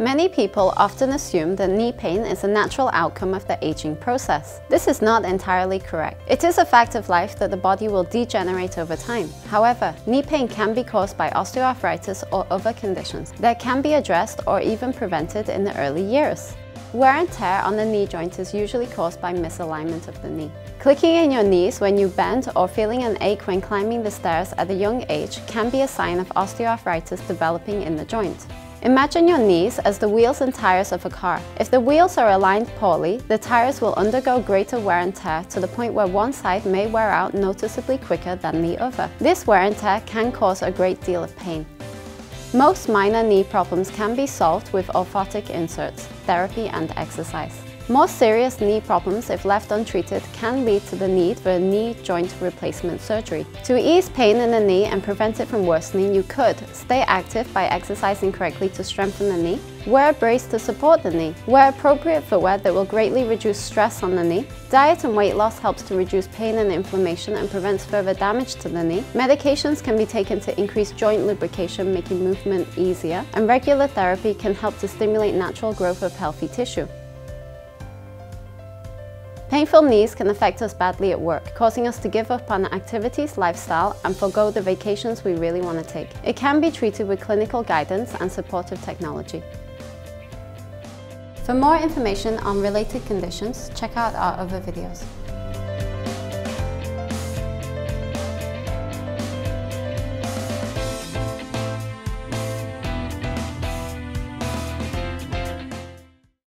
Many people often assume that knee pain is a natural outcome of the aging process. This is not entirely correct. It is a fact of life that the body will degenerate over time. However, knee pain can be caused by osteoarthritis or other conditions that can be addressed or even prevented in the early years. Wear and tear on the knee joint is usually caused by misalignment of the knee. Clicking in your knees when you bend or feeling an ache when climbing the stairs at a young age can be a sign of osteoarthritis developing in the joint. Imagine your knees as the wheels and tires of a car. If the wheels are aligned poorly, the tires will undergo greater wear and tear to the point where one side may wear out noticeably quicker than the other. This wear and tear can cause a great deal of pain. Most minor knee problems can be solved with orthotic inserts, therapy and exercise. More serious knee problems, if left untreated, can lead to the need for a knee joint replacement surgery. To ease pain in the knee and prevent it from worsening, you could stay active by exercising correctly to strengthen the knee, wear a brace to support the knee, wear appropriate footwear that will greatly reduce stress on the knee, diet and weight loss helps to reduce pain and inflammation and prevents further damage to the knee, medications can be taken to increase joint lubrication making movement easier, and regular therapy can help to stimulate natural growth of healthy tissue. Painful knees can affect us badly at work, causing us to give up on activities, lifestyle, and forego the vacations we really want to take. It can be treated with clinical guidance and supportive technology. For more information on related conditions, check out our other videos.